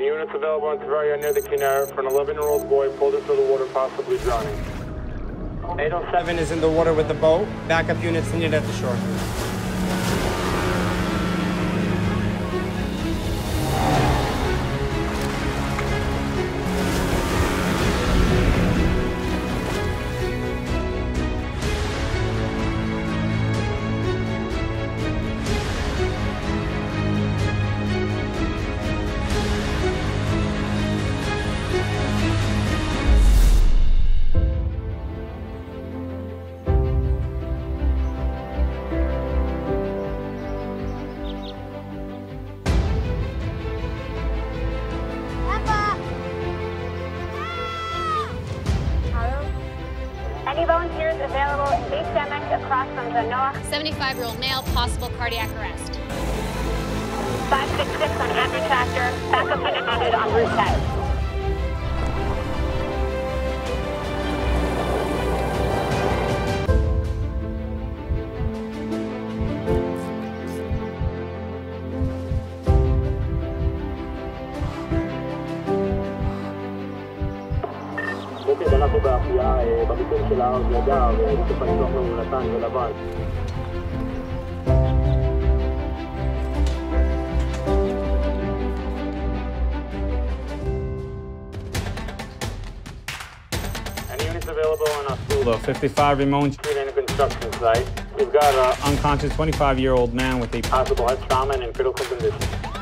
Units available on Tavaria near the Kinnair for an 11-year-old boy pulled into the water, possibly drowning. 807 is in the water with the boat. Backup units needed at the shore. Any volunteers available in Base across from the Noah 75 year old male, possible cardiac arrest. 566 אנחנו בהחייאה במיקום של ההר גדה, וצריך לשלוח לנו נתן ולבן. Any units available on Osceola? 55 Ramon Street and a construction site. We've got an unconscious 25 year old man with a possible head trauma and in critical condition.